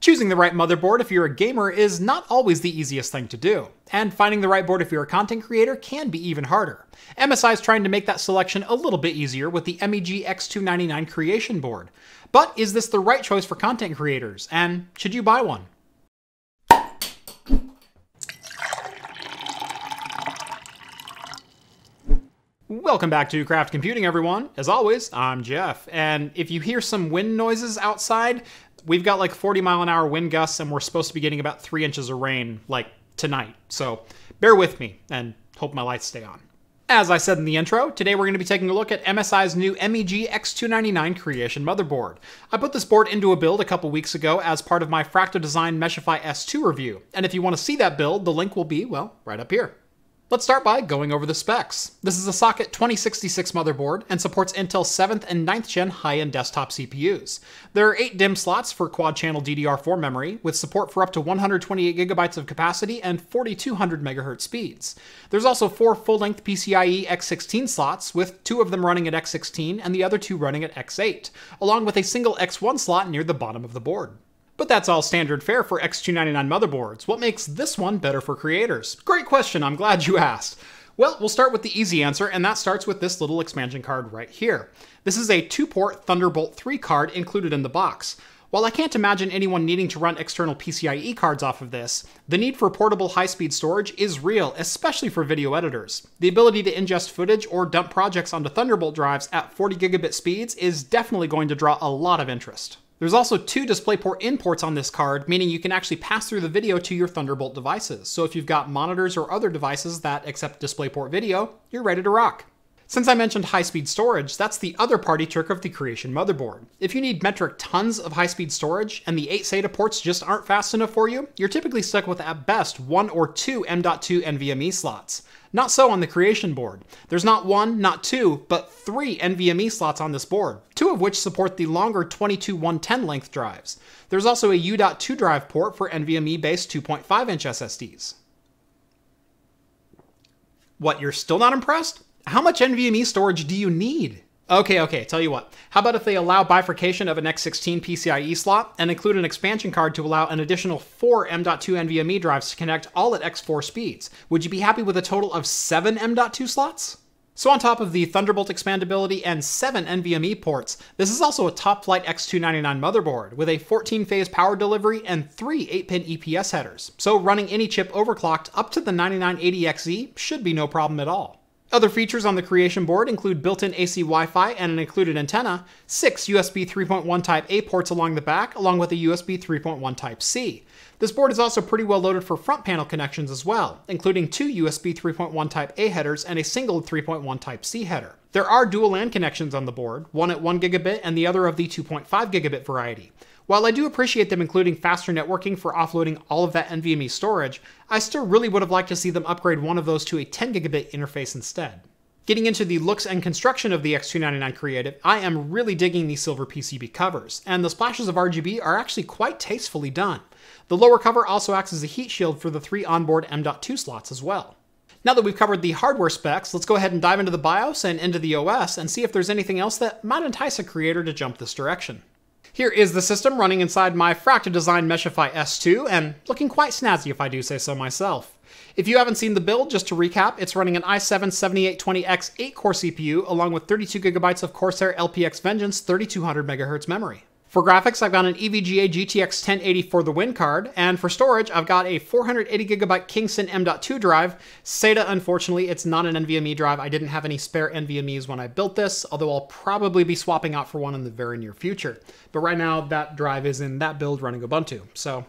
Choosing the right motherboard if you're a gamer is not always the easiest thing to do, and finding the right board if you're a content creator can be even harder. MSI is trying to make that selection a little bit easier with the MEG X299 Creation Board. But is this the right choice for content creators, and should you buy one? Welcome back to Craft Computing, everyone. As always, I'm Jeff, and if you hear some wind noises outside, we've got like 40 mile an hour wind gusts, and we're supposed to be getting about three inches of rain, like tonight. So bear with me, and hope my lights stay on. As I said in the intro, today we're going to be taking a look at MSI's new MEG X299 Creation motherboard. I put this board into a build a couple weeks ago as part of my Fractal Design Meshify S2 review, and if you want to see that build, the link will be, well, right up here. Let's start by going over the specs. This is a Socket 2066 motherboard and supports Intel 7th and 9th gen high-end desktop CPUs. There are 8 DIMM slots for quad-channel DDR4 memory, with support for up to 128GB of capacity and 4200 MHz speeds. There's also 4 full-length PCIe X16 slots, with 2 of them running at X16 and the other 2 running at X8, along with a single X1 slot near the bottom of the board. But that's all standard fare for X299 motherboards. What makes this one better for creators? Great question, I'm glad you asked. Well, we'll start with the easy answer, and that starts with this little expansion card right here. This is a two-port Thunderbolt 3 card included in the box. While I can't imagine anyone needing to run external PCIe cards off of this, the need for portable high-speed storage is real, especially for video editors. The ability to ingest footage or dump projects onto Thunderbolt drives at 40 gigabit speeds is definitely going to draw a lot of interest. There's also two DisplayPort in ports on this card, meaning you can actually pass through the video to your Thunderbolt devices. So if you've got monitors or other devices that accept DisplayPort video, you're ready to rock. Since I mentioned high-speed storage, that's the other party trick of the Creation motherboard. If you need metric tons of high-speed storage and the 8 SATA ports just aren't fast enough for you, you're typically stuck with at best one or two M.2 NVMe slots. Not so on the Creation board. There's not one, not two, but three NVMe slots on this board, two of which support the longer 22110 length drives. There's also a U.2 drive port for NVMe-based 2.5-inch SSDs. What, you're still not impressed? How much NVMe storage do you need? Okay, okay, tell you what. How about if they allow bifurcation of an X16 PCIe slot and include an expansion card to allow an additional 4 M.2 NVMe drives to connect all at X4 speeds? Would you be happy with a total of 7 M.2 slots? So on top of the Thunderbolt expandability and 7 NVMe ports, this is also a top-flight X299 motherboard with a 14-phase power delivery and 3 8-pin EPS headers. So running any chip overclocked up to the 9980XE should be no problem at all. Other features on the Creation board include built-in AC Wi-Fi and an included antenna, six USB 3.1 Type A ports along the back, along with a USB 3.1 Type C. This board is also pretty well loaded for front panel connections as well, including two USB 3.1 Type A headers and a single 3.1 Type C header. There are dual LAN connections on the board, one at 1 gigabit and the other of the 2.5 gigabit variety. While I do appreciate them including faster networking for offloading all of that NVMe storage, I still really would have liked to see them upgrade one of those to a 10 gigabit interface instead. Getting into the looks and construction of the X299 Creative, I am really digging these silver PCB covers, and the splashes of RGB are actually quite tastefully done. The lower cover also acts as a heat shield for the three onboard M.2 slots as well. Now that we've covered the hardware specs, let's go ahead and dive into the BIOS and into the OS and see if there's anything else that might entice a creator to jump this direction. Here is the system running inside my Fractal Design Meshify S2, and looking quite snazzy if I do say so myself. If you haven't seen the build, just to recap, it's running an i7-7820X 8-core CPU along with 32GB of Corsair LPX Vengeance 3200MHz memory. For graphics, I've got an EVGA GTX 1080 for the win card, and for storage, I've got a 480GB Kingston M.2 drive. SATA, unfortunately, it's not an NVMe drive. I didn't have any spare NVMe's when I built this, although I'll probably be swapping out for one in the very near future. But right now, that drive is in that build running Ubuntu, so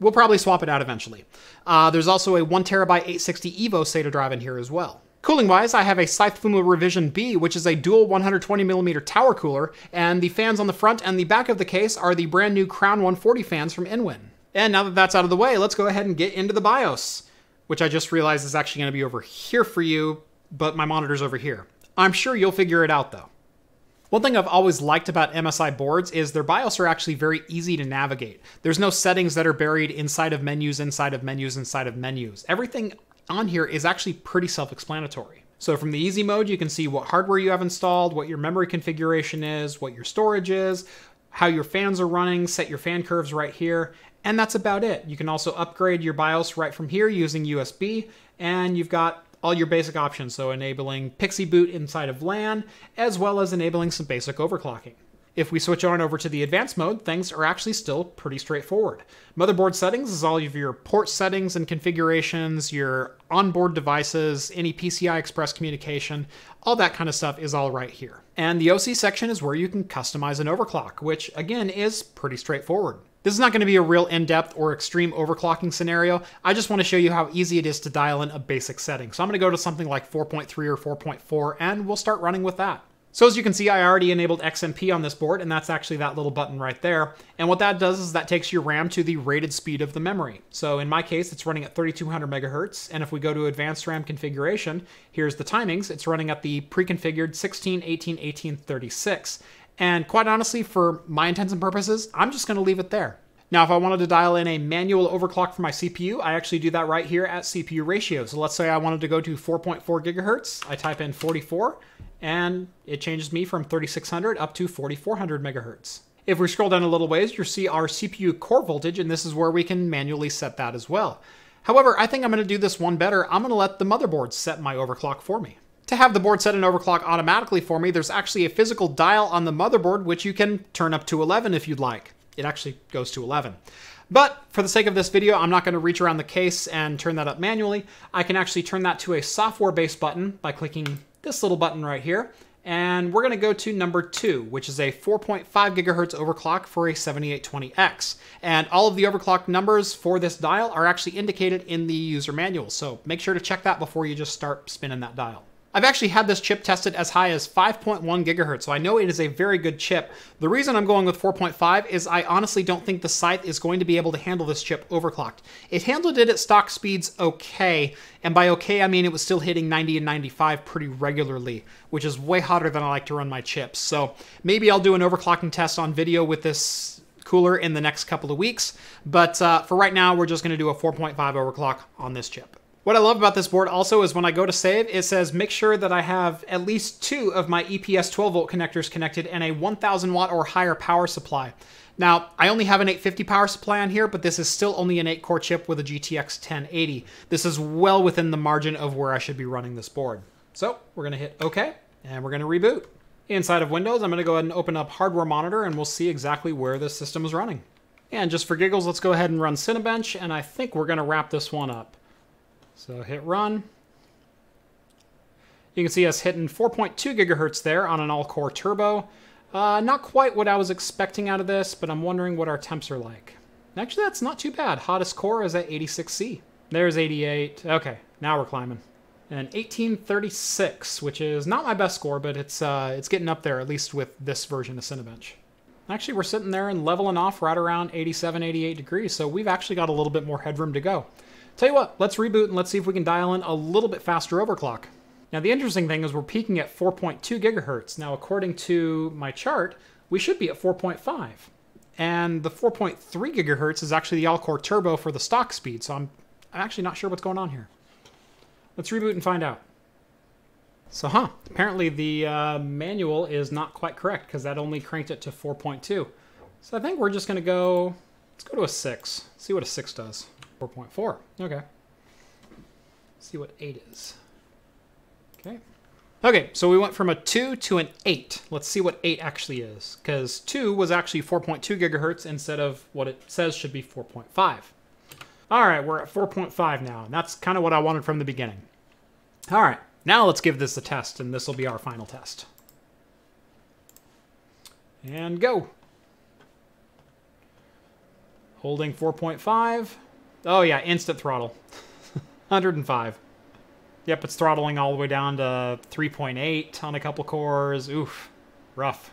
we'll probably swap it out eventually. Uh, there's also a 1TB 860 EVO SATA drive in here as well. Cooling wise, I have a Scythe Fuma Revision B, which is a dual 120mm tower cooler, and the fans on the front and the back of the case are the brand new Crown 140 fans from In Win. And now that that's out of the way, let's go ahead and get into the BIOS, which I just realized is actually going to be over here for you, but my monitor's over here. I'm sure you'll figure it out though. One thing I've always liked about MSI boards is their BIOS are actually very easy to navigate. There's no settings that are buried inside of menus, inside of menus, inside of menus. Everything on here is actually pretty self-explanatory. So from the easy mode, you can see what hardware you have installed, what your memory configuration is, what your storage is, how your fans are running, set your fan curves right here, and that's about it. You can also upgrade your BIOS right from here using USB, and you've got all your basic options, so enabling PXE Boot inside of LAN, as well as enabling some basic overclocking. If we switch on over to the advanced mode, things are actually still pretty straightforward. Motherboard settings is all of your port settings and configurations, your onboard devices, any PCI Express communication, all that kind of stuff is all right here. And the OC section is where you can customize an overclock, which again is pretty straightforward. This is not going to be a real in-depth or extreme overclocking scenario. I just want to show you how easy it is to dial in a basic setting. So I'm going to go to something like 4.3 or 4.4 and we'll start running with that. So as you can see, I already enabled XMP on this board, and that's actually that little button right there. And what that does is that takes your RAM to the rated speed of the memory. So in my case, it's running at 3200 megahertz. And if we go to advanced RAM configuration, here's the timings. It's running at the pre-configured 16, 18, 18, 36. And quite honestly, for my intents and purposes, I'm just gonna leave it there. Now, if I wanted to dial in a manual overclock for my CPU, I actually do that right here at CPU ratio. So let's say I wanted to go to 4.4 gigahertz. I type in 44, and it changes me from 3600 up to 4400 megahertz. If we scroll down a little ways, you'll see our CPU core voltage, and this is where we can manually set that as well. However, I think I'm going to do this one better. I'm going to let the motherboard set my overclock for me. To have the board set an overclock automatically for me, there's actually a physical dial on the motherboard which you can turn up to 11 if you'd like. It actually goes to 11. But for the sake of this video, I'm not going to reach around the case and turn that up manually. I can actually turn that to a software-based button by clicking this little button right here. And we're going to go to number two, which is a 4.5 gigahertz overclock for a 7820X. And all of the overclock numbers for this dial are actually indicated in the user manual. So make sure to check that before you just start spinning that dial. I've actually had this chip tested as high as 5.1 gigahertz, so I know it is a very good chip. The reason I'm going with 4.5 is I honestly don't think the Scythe is going to be able to handle this chip overclocked. It handled it at stock speeds okay, and by okay I mean it was still hitting 90 and 95 pretty regularly, which is way hotter than I like to run my chips. So maybe I'll do an overclocking test on video with this cooler in the next couple of weeks, but uh, for right now we're just going to do a 4.5 overclock on this chip. What I love about this board also is when I go to save, it says make sure that I have at least two of my EPS 12 volt connectors connected and a 1000 watt or higher power supply. Now, I only have an 850 power supply on here, but this is still only an 8 core chip with a GTX 1080. This is well within the margin of where I should be running this board. So we're gonna hit OK, and we're gonna reboot. Inside of Windows, I'm gonna go ahead and open up Hardware Monitor, and we'll see exactly where this system is running. And just for giggles, let's go ahead and run Cinebench, and I think we're gonna wrap this one up. So hit run. You can see us hitting 4.2 gigahertz there on an all-core turbo. Uh, not quite what I was expecting out of this, but I'm wondering what our temps are like. Actually, that's not too bad. Hottest core is at 86C. There's 88. Okay, now we're climbing. And 1836, which is not my best score, but it's uh, it's getting up there, at least with this version of Cinebench. Actually, we're sitting there and leveling off right around 87, 88 degrees, so we've actually got a little bit more headroom to go. Tell you what, let's reboot and let's see if we can dial in a little bit faster overclock. Now the interesting thing is we're peaking at 4.2 gigahertz. Now according to my chart, we should be at 4.5. And the 4.3 gigahertz is actually the all-core turbo for the stock speed, so I'm, I'm actually not sure what's going on here. Let's reboot and find out. So, huh, apparently the uh, manual is not quite correct because that only cranked it to 4.2. So I think we're just going to go, let's go to a 6, see what a 6 does. 4.4. Okay. Let's see what 8 is. Okay. Okay, so we went from a 2 to an 8. Let's see what 8 actually is, because 2 was actually 4.2 gigahertz instead of what it says should be 4.5. All right, we're at 4.5 now, and that's kind of what I wanted from the beginning. All right, now let's give this a test, and this will be our final test. And go. Holding 4.5. Oh yeah, instant throttle. 105. Yep, it's throttling all the way down to 3.8 on a couple cores. Oof. Rough.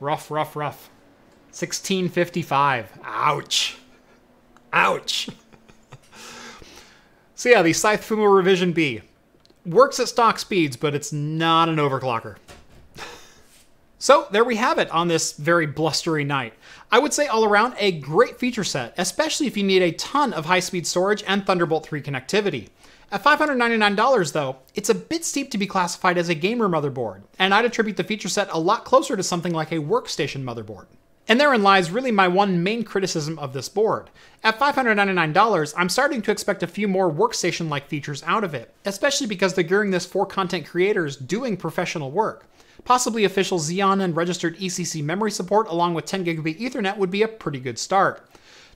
Rough, rough, rough. 1655. Ouch. Ouch. so yeah, the Scythe Fuma Revision B. Works at stock speeds, but it's not an overclocker. So there we have it on this very blustery night. I would say all around a great feature set, especially if you need a ton of high-speed storage and Thunderbolt 3 connectivity. At $599 though, it's a bit steep to be classified as a gamer motherboard, and I'd attribute the feature set a lot closer to something like a workstation motherboard. And therein lies really my one main criticism of this board. At $599, I'm starting to expect a few more workstation like features out of it, especially because they're gearing this for content creators doing professional work. Possibly official Xeon and registered ECC memory support along with 10 gigabit Ethernet would be a pretty good start.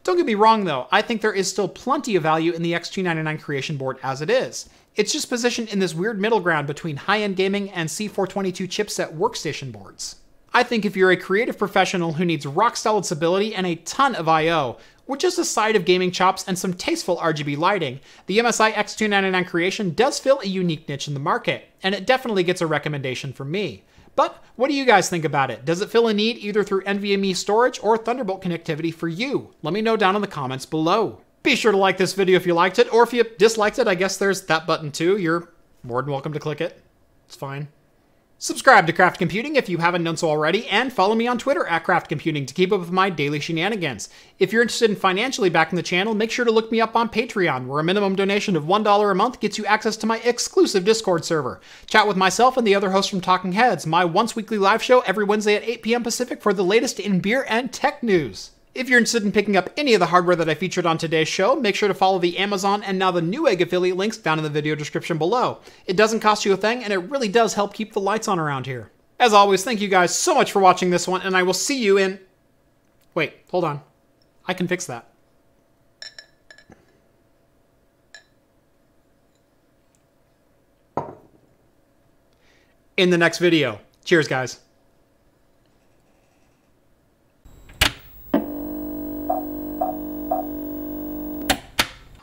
Don't get me wrong though, I think there is still plenty of value in the X299 Creation board as it is. It's just positioned in this weird middle ground between high-end gaming and C422 chipset workstation boards. I think if you're a creative professional who needs rock-solid stability and a ton of I.O., with just a side of gaming chops and some tasteful RGB lighting, the MSI X299 Creation does fill a unique niche in the market, and it definitely gets a recommendation from me. But what do you guys think about it? Does it fill a need either through NVMe storage or Thunderbolt connectivity for you? Let me know down in the comments below. Be sure to like this video if you liked it, or if you disliked it, I guess there's that button too. You're more than welcome to click it. It's fine. Subscribe to Craft Computing if you haven't done so already, and follow me on Twitter at Craft Computing to keep up with my daily shenanigans. If you're interested in financially backing the channel, make sure to look me up on Patreon, where a minimum donation of $1 a month gets you access to my exclusive Discord server. Chat with myself and the other hosts from Talking Heads, my once weekly live show every Wednesday at 8 p.m. Pacific for the latest in beer and tech news. If you're interested in picking up any of the hardware that I featured on today's show, make sure to follow the Amazon and now the Newegg affiliate links down in the video description below. It doesn't cost you a thing, and it really does help keep the lights on around here. As always, thank you guys so much for watching this one, and I will see you in... Wait, hold on. I can fix that. In the next video. Cheers, guys.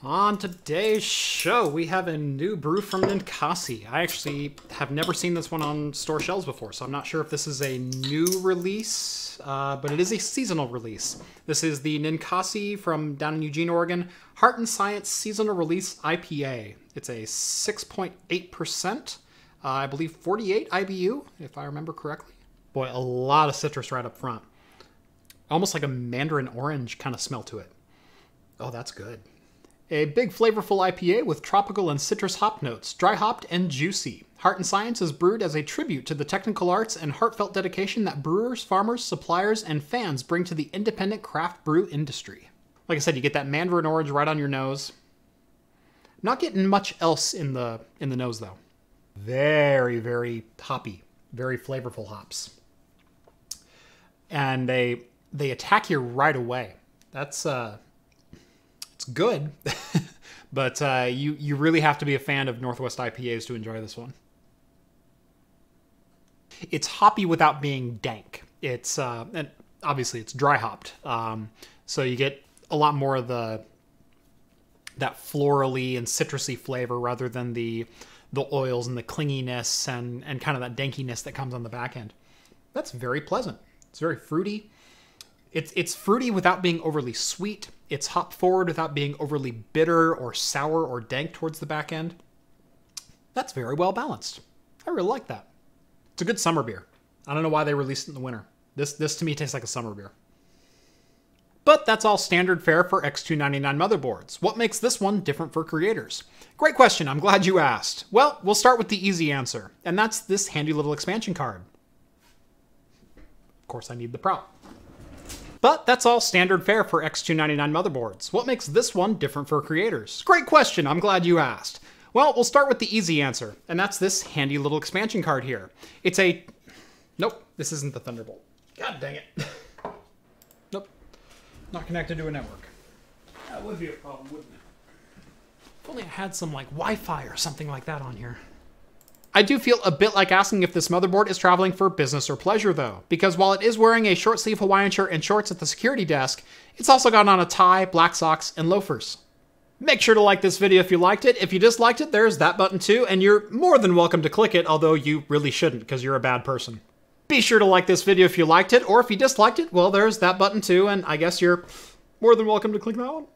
On today's show, we have a new brew from Ninkasi. I actually have never seen this one on store shelves before, so I'm not sure if this is a new release, uh, but it is a seasonal release. This is the Ninkasi from down in Eugene, Oregon, Heart and Science Seasonal Release IPA. It's a 6.8%, uh, I believe 48 IBU, if I remember correctly. Boy, a lot of citrus right up front. Almost like a mandarin orange kind of smell to it. Oh, that's good. A big flavorful IPA with tropical and citrus hop notes, dry hopped and juicy. Heart and Science is brewed as a tribute to the technical arts and heartfelt dedication that brewers, farmers, suppliers, and fans bring to the independent craft brew industry. Like I said, you get that mandarin orange right on your nose. Not getting much else in the in the nose though. Very, very hoppy, very flavorful hops. And they they attack you right away. That's uh it's good, but uh, you you really have to be a fan of Northwest IPAs to enjoy this one. It's hoppy without being dank. It's uh, and obviously it's dry hopped, um, so you get a lot more of the that florally and citrusy flavor rather than the the oils and the clinginess and and kind of that dankiness that comes on the back end. That's very pleasant. It's very fruity. It's it's fruity without being overly sweet. It's hop forward without being overly bitter or sour or dank towards the back end. That's very well balanced. I really like that. It's a good summer beer. I don't know why they released it in the winter. This this to me tastes like a summer beer. But that's all standard fare for X299 motherboards. What makes this one different for creators? Great question, I'm glad you asked. Well, we'll start with the easy answer, and that's this handy little expansion card. Of course, I need the prop. But that's all standard fare for X299 motherboards. What makes this one different for creators? Great question, I'm glad you asked. Well, we'll start with the easy answer, and that's this handy little expansion card here. It's a... Nope, this isn't the Thunderbolt. God dang it. nope, not connected to a network. That would be a problem, wouldn't it? If only I had some, like, Wi-Fi or something like that on here. I do feel a bit like asking if this motherboard is traveling for business or pleasure though, because while it is wearing a short sleeve Hawaiian shirt and shorts at the security desk, it's also got on a tie, black socks, and loafers. Make sure to like this video if you liked it. If you disliked it, there's that button too, and you're more than welcome to click it, although you really shouldn't because you're a bad person. Be sure to like this video if you liked it, or if you disliked it, well, there's that button too, and I guess you're more than welcome to click that one.